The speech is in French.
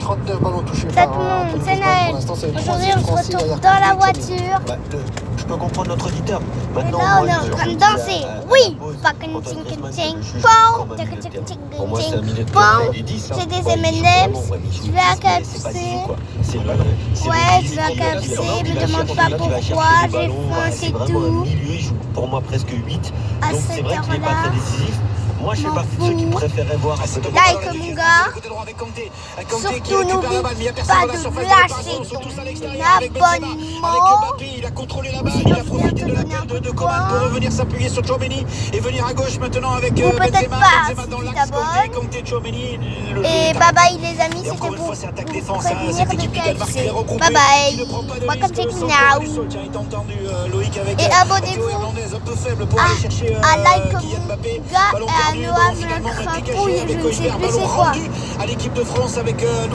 39 ballons touchés par tout le un monde, Antoine c'est Naël. Aujourd'hui, on se retrouve dans la voiture. Bah, le- je peux comprendre notre auditeur. Et Maintenant, là, on est en train de danser. Oui, c'est un milieu de Pong, terrain. Il est 10, c'est des M&M's. Je vais à 10, mais c'est pas KFC. 10, quoi. C'est le- c'est le Ouais, 10 je vais à KFC, me demande pas pourquoi, j'ai faim, c'est tout. pour moi presque 8. À Donc c'est cette vrai qu'il n'est pas heure-là. très décisif. Moi, je fais partie de ceux qui préféraient voir peu de Like mon gars. Surtout n'oublie pas de lâcher ton abonnement. Il a contrôlé la balle, il a profité de la donner un tête peu de, de Coman pour revenir s'appuyer sur et venir à gauche maintenant avec Ou euh, Benzema. Benzema dans l'axe. Kanté, Et bye bye les amis, c'était pour vous hein, prévenir Cette de KFC. Bye bye. t'a entendu euh, Et euh, abonnez-vous à, à like à perdu, Noam ballon le finalement crampouille, dégagé je ne sais plus c'est quoi. à l'équipe de France avec euh,